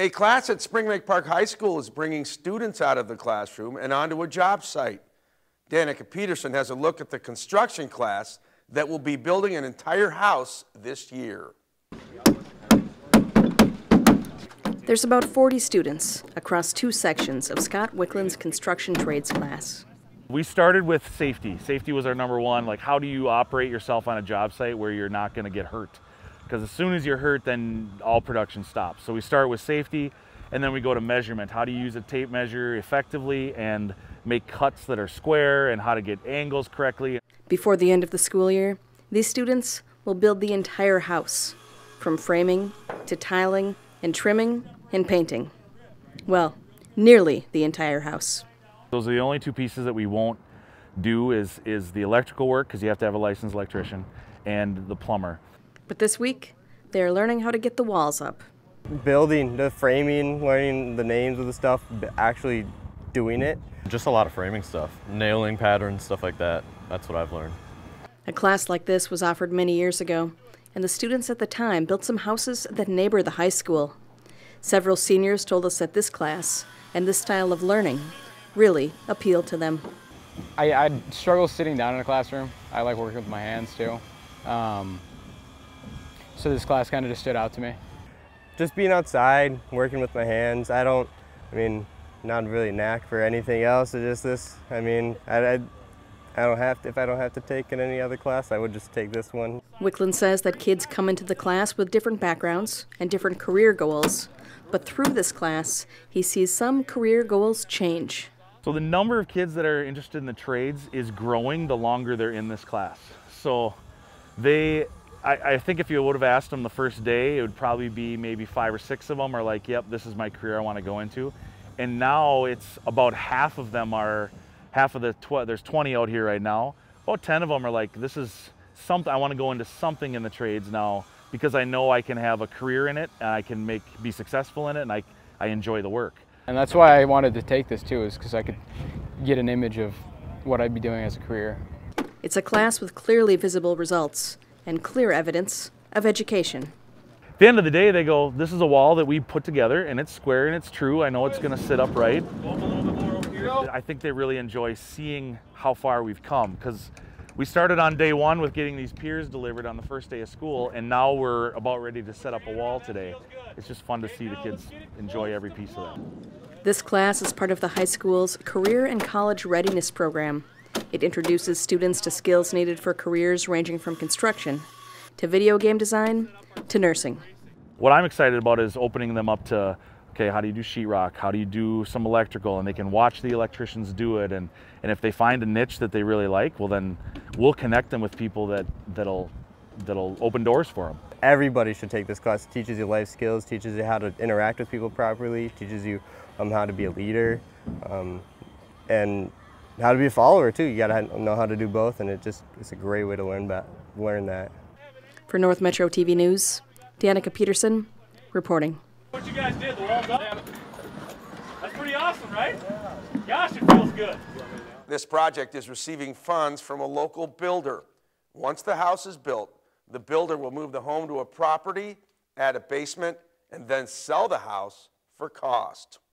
A class at Spring Lake Park High School is bringing students out of the classroom and onto a job site. Danica Peterson has a look at the construction class that will be building an entire house this year. There's about 40 students across two sections of Scott Wickland's construction trades class. We started with safety. Safety was our number one. Like, how do you operate yourself on a job site where you're not going to get hurt? Because as soon as you're hurt, then all production stops. So we start with safety, and then we go to measurement. How do you use a tape measure effectively and make cuts that are square, and how to get angles correctly. Before the end of the school year, these students will build the entire house, from framing to tiling and trimming and painting. Well, nearly the entire house. Those are the only two pieces that we won't do is, is the electrical work, because you have to have a licensed electrician, and the plumber. But this week, they are learning how to get the walls up. Building, the framing, learning the names of the stuff, actually doing it. Just a lot of framing stuff, nailing patterns, stuff like that. That's what I've learned. A class like this was offered many years ago, and the students at the time built some houses that neighbor the high school. Several seniors told us that this class and this style of learning really appealed to them. I, I struggle sitting down in a classroom. I like working with my hands too. Um, so this class kind of just stood out to me. Just being outside, working with my hands. I don't, I mean, not really knack for anything else. It's just this. I mean, I, I, I don't have to, if I don't have to take in any other class, I would just take this one. Wickland says that kids come into the class with different backgrounds and different career goals, but through this class, he sees some career goals change. So the number of kids that are interested in the trades is growing the longer they're in this class. So they, I, I, think if you would have asked them the first day, it would probably be maybe five or six of them are like, yep, this is my career I want to go into. And now it's about half of them are half of the tw- there's 20 out here right now. About 10 of them are like this is something i want to go into something in the trades now because i know i can have a career in it and i can make be successful in it and i, I enjoy the work. And that's why i wanted to take this too is because i could get an image of what i'd be doing as a career. It's a class with clearly visible results and clear evidence of education At the end of the day, they go, this is a wall that we put together and it's square and it's true. I know it's going to sit upright. I think they really enjoy seeing how far we've come because we started on day one with getting these piers delivered on the first day of school and now we're about ready to set up a wall today. It's just fun to see the kids enjoy every piece of that. This class is part of the high school's Career and College Readiness Program. It introduces students to skills needed for careers ranging from construction to video game design to nursing. What I'm excited about is opening them up to okay, how do you do sheetrock? How do you do some electrical? And they can watch the electricians do it. And, and if they find a niche that they really like, well, then we'll connect them with people that, that'll, that'll open doors for them. Everybody should take this class. It teaches you life skills, teaches you how to interact with people properly, teaches you um, how to be a leader, um, and how to be a follower too. You gotta know how to do both, and it just it's a great way to learn that. Learn that. For North Metro TV News, Danica Peterson reporting. What you guys did, the wall's up. That's pretty awesome, right? Gosh, it feels good. This project is receiving funds from a local builder. Once the house is built, the builder will move the home to a property, add a basement, and then sell the house for cost.